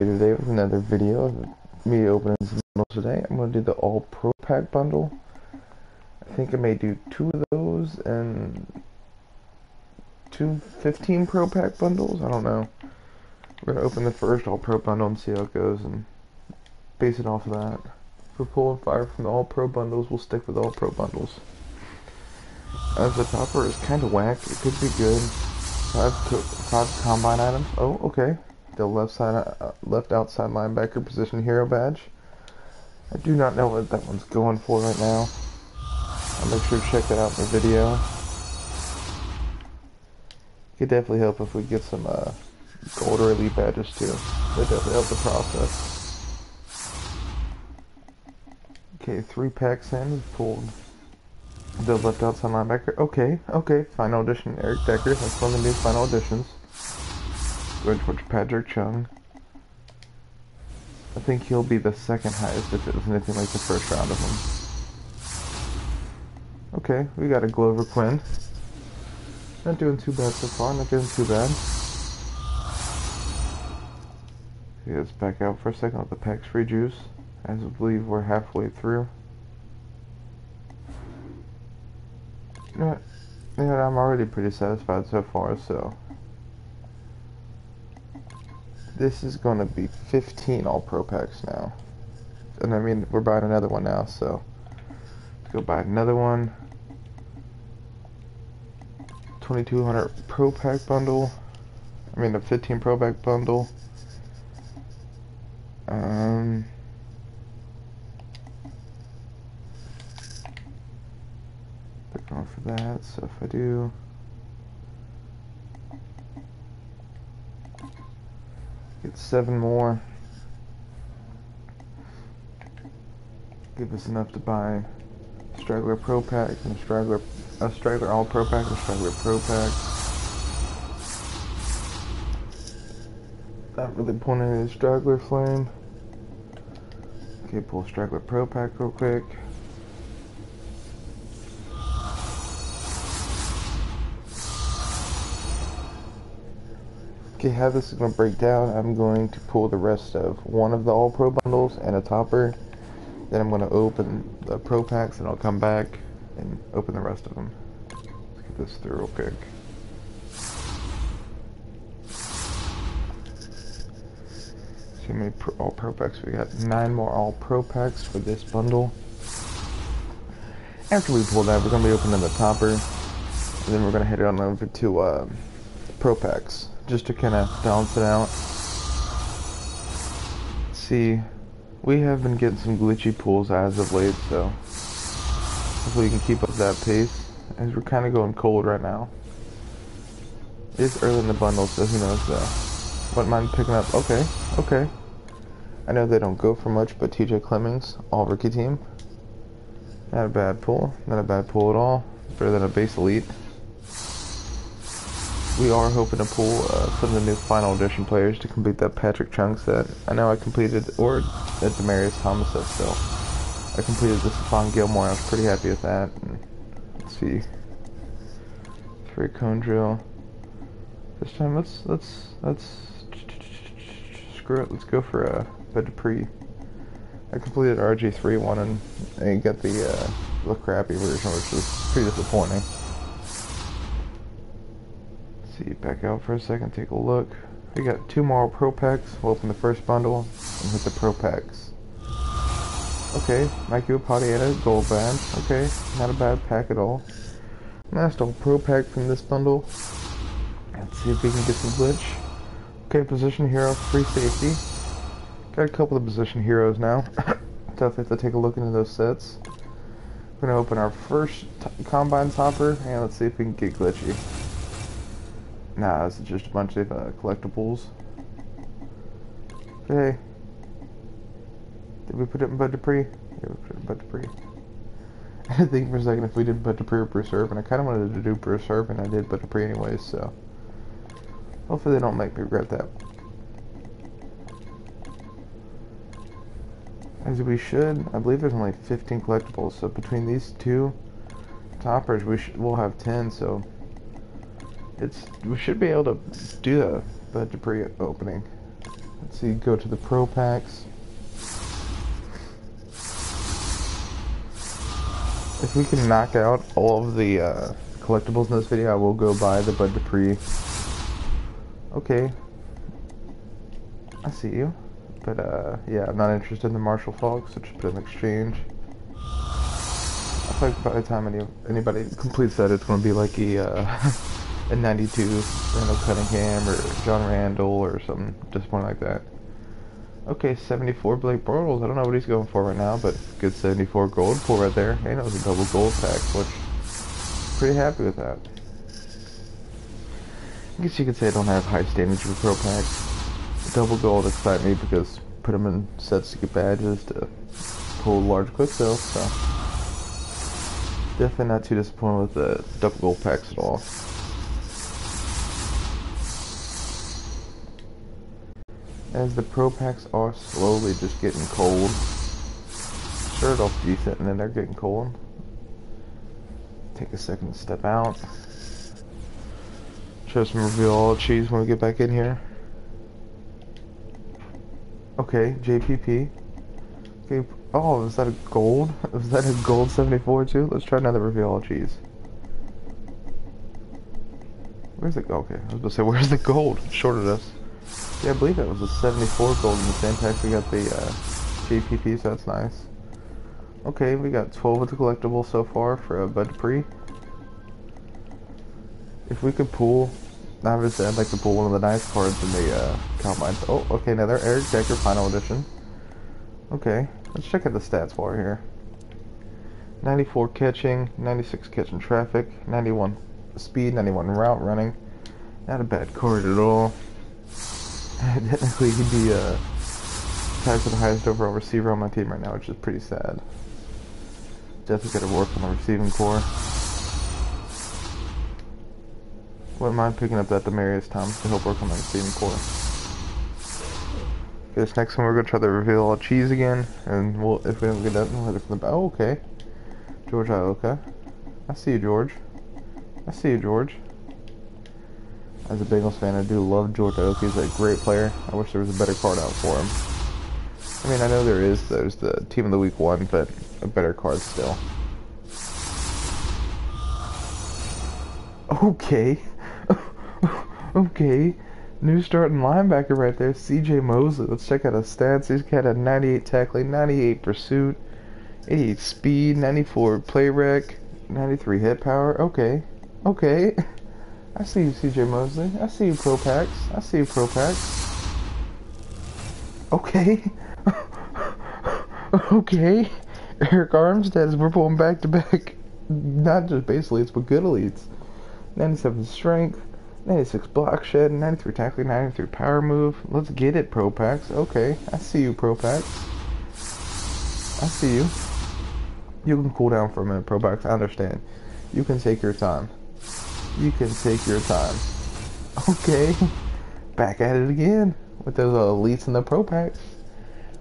today with another video of me opening some bundles today. I'm going to do the All Pro Pack bundle. I think I may do two of those and two 15 Pro Pack bundles. I don't know. We're going to open the first All Pro bundle and see how it goes and base it off of that. If we're pulling fire from the All Pro bundles, we'll stick with All Pro bundles. As the topper is kind of whack, it could be good. Five, five combine items. Oh, okay the left side, uh, left outside linebacker position hero badge. I do not know what that one's going for right now. I'll make sure to check that out in the video. Could definitely help if we get some uh, gold or elite badges too. That definitely help the process. Okay, three packs in, pulled the left outside linebacker. Okay, okay, final edition Eric Decker. That's one of the new final editions. Going towards Patrick Chung. I think he'll be the second highest if it was anything like the first round of him. Okay, we got a Glover Quin. Not doing too bad so far, not doing too bad. Let's back out for a second with the PAX free juice. As I believe we're halfway through. What? Yeah, I'm already pretty satisfied so far, so this is going to be 15 all pro packs now. And I mean, we're buying another one now, so go buy another one. 2200 pro pack bundle. I mean, a 15 pro pack bundle. Um, they're going for that, so if I do. Get seven more. Give us enough to buy Straggler Pro Pack and a Straggler, a Straggler All Pro Pack and a Straggler Pro Pack. Not really pulling any Straggler Flame. Okay, pull Straggler Pro Pack real quick. Okay, how this is going to break down, I'm going to pull the rest of one of the All Pro bundles and a topper. Then I'm going to open the Pro Packs and I'll come back and open the rest of them. Let's get this through real quick. See how many All Pro Packs we got. Nine more All Pro Packs for this bundle. After we pull that, we're going to be opening the topper. And then we're going to head on over to uh, Pro Packs just to kind of balance it out. See, we have been getting some glitchy pulls as of late, so hopefully we can keep up that pace as we're kind of going cold right now. It's early in the bundle, so who knows though. Wouldn't mind picking up. Okay, okay. I know they don't go for much, but TJ Clemmings, all rookie team. Not a bad pull. Not a bad pull at all. better than a base elite we are hoping to pull uh, some of the new final edition players to complete that Patrick Chung set. I know I completed, or the Demaryius Thomas set still. I completed the Stephon Gilmore. I was pretty happy with that. And let's see. For cone drill. This time, let's let's let's screw it. Let's go for a uh, Bud Dupree. I completed RG3 one and, and got the uh, the crappy version, which was pretty disappointing see, back out for a second, take a look. We got two more Pro Packs. We'll open the first bundle and hit the Pro Packs. Okay, Mike Iupati gold band. Okay, not a bad pack at all. Last old Pro Pack from this bundle. Let's see if we can get some glitch. Okay, position hero, free safety. Got a couple of position heroes now. Definitely have to take a look into those sets. We're gonna open our first combine topper and let's see if we can get glitchy. Nah, it's just a bunch of uh, collectibles. Hey. Did we put it in Bud Dupree? Yeah, we put it in Bud Dupree. I did think for a second if we did Bud Dupree or Bruce Irvin. I kind of wanted to do Bruce Irvin. I did Bud Dupree anyways, so. Hopefully they don't make me regret that. As we should. I believe there's only 15 collectibles, so between these two toppers, we should, we'll have 10, so it's we should be able to do the, the Dupree opening. Let's see, go to the Pro Packs. If we can knock out all of the uh, collectibles in this video, I will go buy the Bud Dupree. Okay. I see you. But, uh, yeah, I'm not interested in the Marshall Faulk, so just put in exchange. I feel like by the time any, anybody completes that, it's going to be like a, uh, a 92 Randall Cunningham or John Randle or something, just one like that. Okay, 74 Blake Bortles. I don't know what he's going for right now, but good 74 gold pull right there. Hey, that was a double gold pack, which pretty happy with that. I guess you could say I don't have high standards for pro packs. Double gold excite me because put them in sets to get badges to pull large quick sales, so definitely not too disappointed with the double gold packs at all. As the Pro Packs are slowly just getting cold. Started off decent and then they're getting cold. Take a second to step out. Show some reveal all cheese when we get back in here. Okay, JPP. Okay, oh, is that a gold? Is that a gold 74 too? Let's try another reveal all cheese. Where's the, okay, I was gonna say, where's the gold? Shorted us. Yeah, I believe it was a 74 gold in the same pack. We got the uh, JPP, so that's nice. Okay, we got 12 of the collectibles so far for uh, Bud Dupree. If we could pull, obviously I'd like to pull one of the nice cards in the uh, combine. Oh, okay, another Eric Decker Final Edition. Okay, let's check out the stats bar here. 94 catching, 96 catching traffic, 91 speed, 91 route running. Not a bad card at all. technically he'd be uh, tied for the highest overall receiver on my team right now, which is pretty sad. Definitely got to work on the receiving core. Wouldn't mind picking up that Demaryius Thomas to help work on the receiving core. this next one we're gonna try to reveal all cheese again, and we'll if we don't get that, we'll hit it from the back. Oh, okay. George Iloka. I see you, George. I see you, George. As a Bengals fan, I do love George Oak. He's a great player. I wish there was a better card out for him. I mean, I know there is. There's the Team of the Week one, but a better card still. Okay. okay. New starting linebacker right there, CJ Mosley. Let's check out his stats. He's got a 98 tackling, 98 pursuit, 88 speed, 94 play rec, 93 hit power. Okay. Okay. I see you, CJ Mosley. I see you, Pro Packs. I see you, Pro Packs. Okay. okay. Arik Armstead is we're pulling back to back. Not just base elites, but good elites. 97 strength, 96 block shed, 93 tackling, 93 power move. Let's get it, Pro Packs. Okay. I see you, Pro Packs. I see you. You can cool down for a minute, Pro Packs. I understand. You can take your time. You can take your time. Okay. Back at it again with those elites in the pro packs.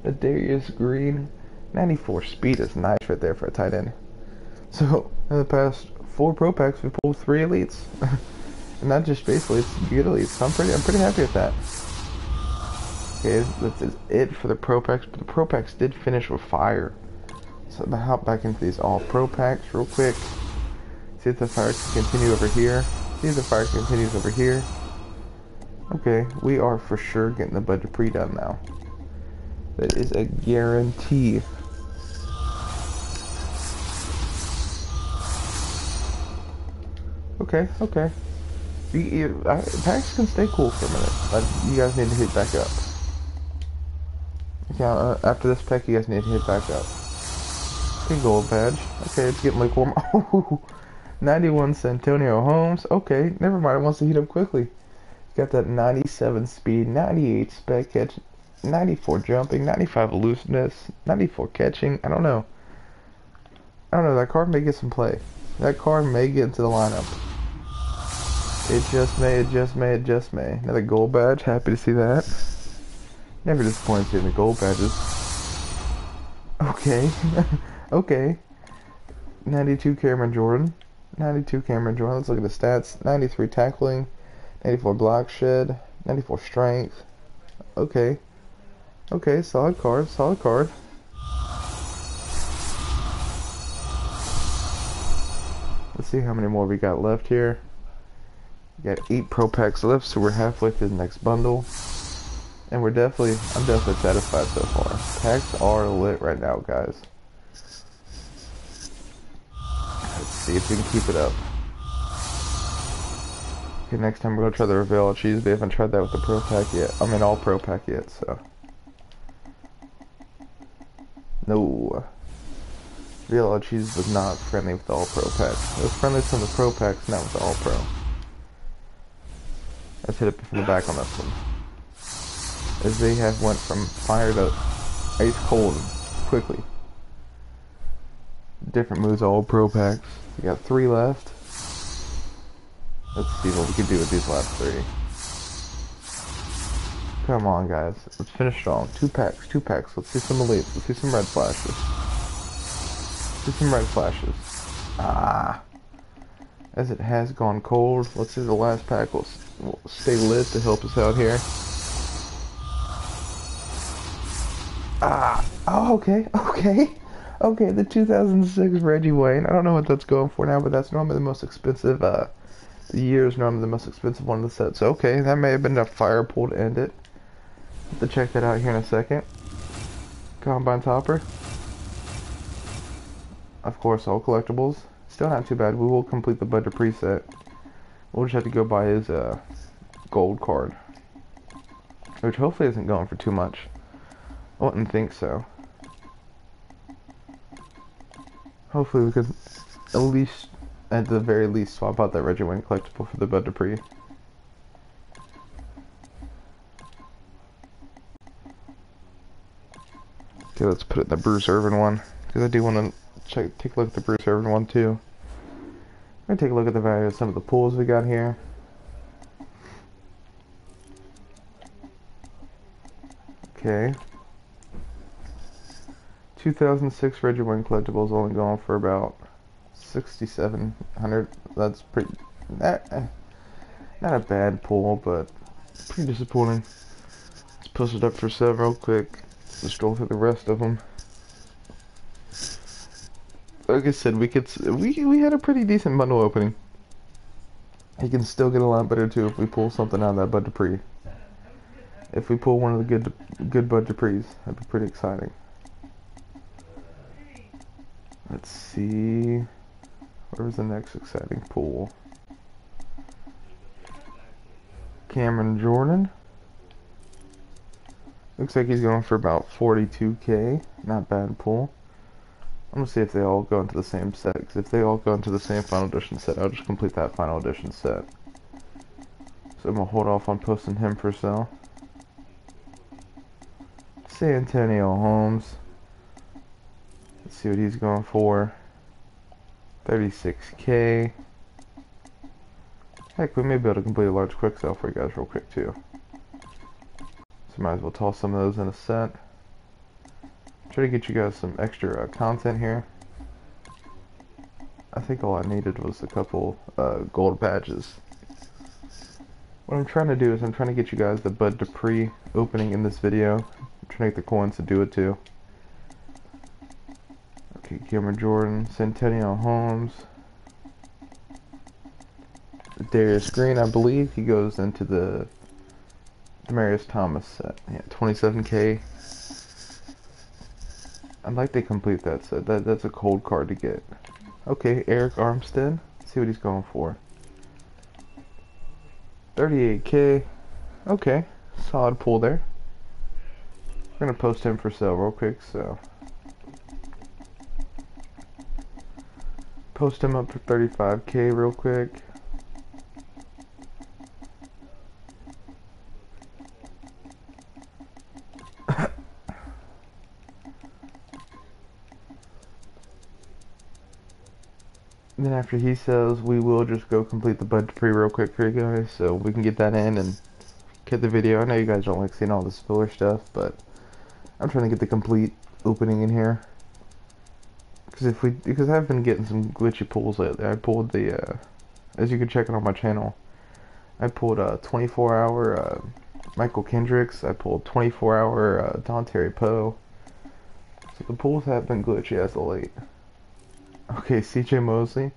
The Darius Green 94 speed is nice right there for a tight end. So in the past four pro packs we pulled three elites. and not just basically it's good elites. So I'm pretty I'm pretty happy with that. Okay, that's it for the pro packs, but the pro packs did finish with fire. So I'm gonna hop back into these all pro packs real quick. See if the fire can continue over here. See if the fire continues over here. Okay, we are for sure getting the Bud Dupree done now. That is a guarantee. Okay, okay. You, you, I, packs can stay cool for a minute, but you guys need to hit back up. Okay, uh, after this pack, you guys need to hit back up. Okay, gold badge. Okay, it's getting like warm. 91 Santonio Holmes. Okay, never mind. It wants to heat up quickly. Got that 97 speed, 98 spec catch, 94 jumping, 95 elusiveness, 94 catching. I don't know. I don't know. That card may get some play. That card may get into the lineup. It just may, it just may, it just may. Another gold badge. Happy to see that. Never disappointed seeing the gold badges. Okay. okay. 92 Cameron Jordan. 92 Cameron Jordan. Let's look at the stats. 93 tackling, 94 block shed, 94 strength. Okay. Okay, solid card, solid card. Let's see how many more we got left here. We got eight pro packs left, so we're halfway through the next bundle. And we're definitely, I'm definitely satisfied so far. Packs are lit right now, guys. Let's see if we can keep it up. Okay, next time we're gonna try the Reveal cheese. We haven't tried that with the Pro Pack yet. I mean, all Pro Pack yet, so. No. Real cheese was not friendly with the all Pro packs. It was friendly with some of the Pro packs, not with the all Pro. Let's hit it from the back on this one. As they have went from fire to ice cold quickly. Different moves, all Pro packs. We got three left. Let's see what we can do with these last three. Come on, guys. Let's finish strong. Two packs, two packs. Let's see some elites. Let's see some red flashes. Let's see some red flashes. Ah. As it has gone cold, let's see the last pack will, will stay lit to help us out here. Ah. Oh, okay. Okay. Okay, the 2006 Reggie Wayne. I don't know what that's going for now, but that's normally the most expensive, uh, the year is normally the most expensive one of the sets. So, okay, that may have been a fire pool to end it. Have to check that out here in a second. Combine topper. Of course, all collectibles. Still not too bad. We will complete the Bud Dupree set. We'll just have to go buy his uh, gold card. Which hopefully isn't going for too much. I wouldn't think so. Hopefully we can at least, at the very least, swap out that Wayne collectible for the Bud Dupree. Okay, let's put it in the Bruce Irvin one. Because I do want to check, take a look at the Bruce Irvin one too. I'm going to take a look at the value of some of the pools we got here. Okay. 2006 Reggie Wayne collectibles only going for about 6700 That's pretty... Not, not a bad pull, but pretty disappointing. Let's push it up for seven real quick. Let's go through the rest of them. Like I said, we could we we had a pretty decent bundle opening. He can still get a lot better too if we pull something out of that Bud Dupree. If we pull one of the good good Bud Duprees, that'd be pretty exciting. Let's see. Where's the next exciting pool? Cameron Jordan. Looks like he's going for about 42k. Not bad pool. I'm gonna see if they all go into the same set. Cause if they all go into the same final edition set, I'll just complete that final edition set. So I'm gonna hold off on posting him for sale. Santonio Holmes. Let's see what he's going for. 36k. Heck, we may be able to complete a large quick sale for you guys real quick too. So might as well toss some of those in a set. Try to get you guys some extra uh, content here. I think all I needed was a couple uh, gold badges. What I'm trying to do is I'm trying to get you guys the Bud Dupree opening in this video. I'm trying to get the coins to do it too. Cameron Jordan, Santonio Holmes, Darius Green, I believe he goes into the Demaryius Thomas set. Yeah, 27k. I'd like to complete that set. That that's a cold card to get. Okay, Arik Armstead. Let's see what he's going for. 38k. Okay, solid pull there. We're gonna post him for sale real quick, so post him up for 35k real quick. then after he sells, we will just go complete the Bud Dupree real quick for you guys, so we can get that in and get the video. I know you guys don't like seeing all this filler stuff, but I'm trying to get the complete opening in here. Because if we, because I've been getting some glitchy pulls lately. I pulled the, uh, as you can check it on my channel, I pulled a 24 hour uh, Mychal Kendricks. I pulled 24 hour uh, Terry Poe. So the pulls have been glitchy as of late. Okay, CJ Mosley,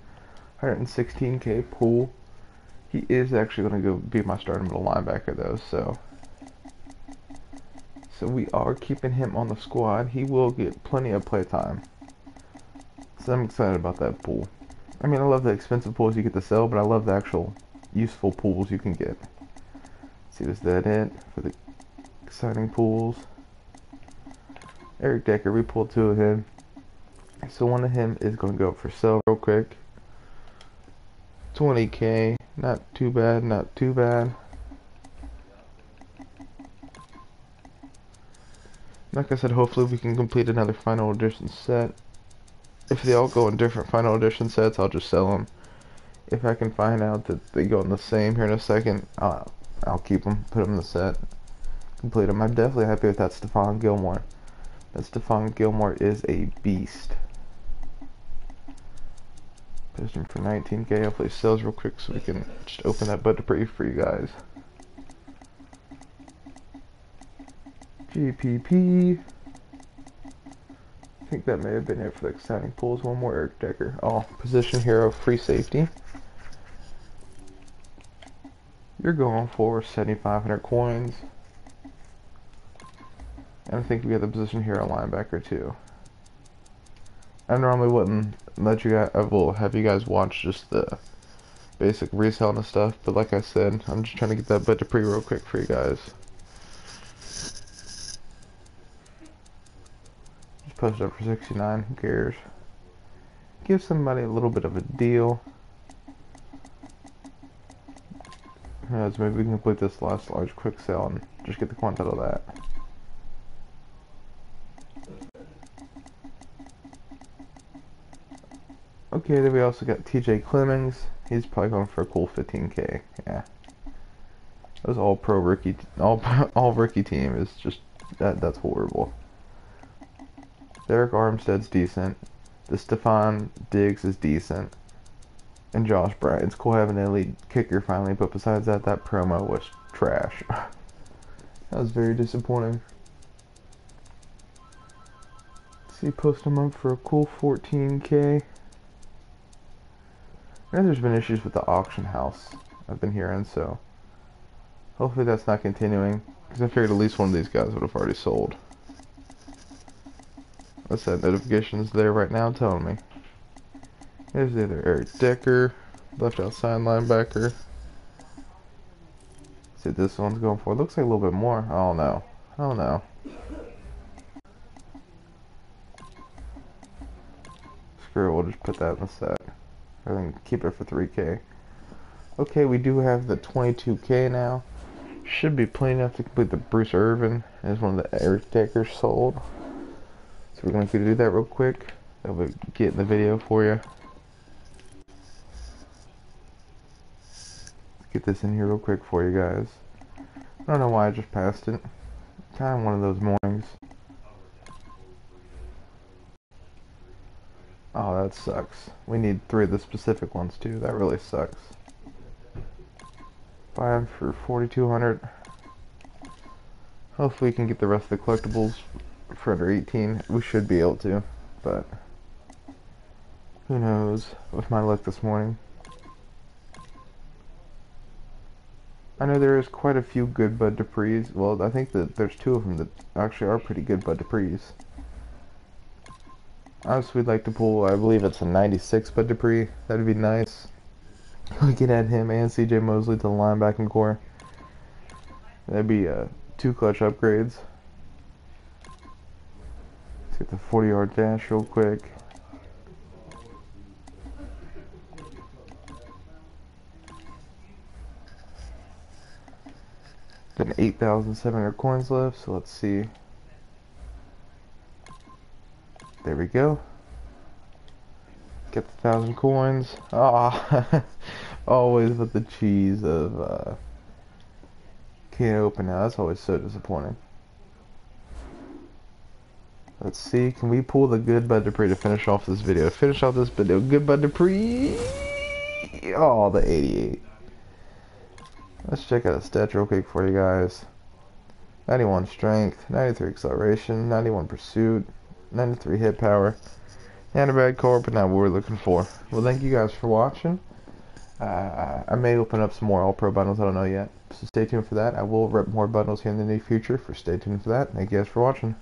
116k pull. He is actually going to go be my starting middle linebacker though, so so we are keeping him on the squad. He will get plenty of play time. I'm excited about that pool. I mean, I love the expensive pools you get to sell, but I love the actual useful pools you can get. See, was that it for the exciting pools? Eric Decker, we pulled two of him. So one of him is going to go up for sale real quick. 20k, not too bad, not too bad. Like I said, hopefully we can complete another final edition set. If they all go in different final edition sets, I'll just sell them. If I can find out that they go in the same here in a second, I'll, I'll keep them, put them in the set, complete them. I'm definitely happy with that Stephon Gilmore. That Stephon Gilmore is a beast. Him for 19k. Hopefully sells real quick so we can just open that Bud Dupree for you guys. GPP. I think that may have been it for the exciting pulls. One more Eric Decker. Oh, position hero, free safety. You're going for 7,500 coins. And I think we have the position hero linebacker too. I normally wouldn't let you guys, uh, I will have you guys watch just the basic reselling and stuff, but like I said, I'm just trying to get that Bud Dupree real quick for you guys. Post up for 69, who cares? Give somebody a little bit of a deal. Uh, so maybe we can complete this last large quick sale and just get the quant out of that. Okay, then we also got TJ Clemmings. He's probably going for a cool 15k. Yeah. That was all pro rookie, all all rookie team is just that. That's horrible. Arik Armstead's decent. The Stefon Diggs is decent. And Josh Bryant's cool having an elite kicker finally, but besides that, that promo was trash. that was very disappointing. See, post him up for a cool 14k. I know there's been issues with the auction house I've been hearing, so hopefully that's not continuing. Because I figured at least one of these guys would have already sold. What's that notification's there right now telling me? There's either Eric Decker, left outside linebacker. See this one's going for. Looks like a little bit more. Oh no. Oh no. Screw it, we'll just put that in the set. And then keep it for 3k. Okay, we do have the 22k now. Should be plenty enough to complete the Bruce Irvin as one of the Eric Deckers sold. So we're going to do that real quick. That will get the video for you. Get this in here real quick for you guys. I don't know why I just passed it. Kind of one of those mornings. Oh, that sucks. We need three of the specific ones too. That really sucks. Five for 4200 Hopefully we can get the rest of the collectibles for under 18. We should be able to, but who knows with my luck this morning. I know there is quite a few good Bud Duprees. Well, I think that there's two of them that actually are pretty good Bud Duprees. Honestly, we'd like to pull, I believe it's a 96 Bud Dupree. That'd be nice. We could add him and CJ Mosley to the linebacking core. That'd be uh, two clutch upgrades. Let's get the 40 yard dash real quick. Got 8,700 coins left, so let's see. There we go. Get the thousand coins. Ah, always with the cheese of uh, can't open now. That's always so disappointing. Let's see, can we pull the good Bud Dupree to finish off this video? Finish off this video. Good Bud Dupree. Oh, the 88. Let's check out the stats real quick for you guys. 91 strength, 93 acceleration, 91 pursuit, 93 hit power, and a bad core, but not what we're looking for. Well, thank you guys for watching. Uh, I may open up some more All Pro bundles, I don't know yet. So stay tuned for that. I will rip more bundles here in the near future, for stay tuned for that. Thank you guys for watching.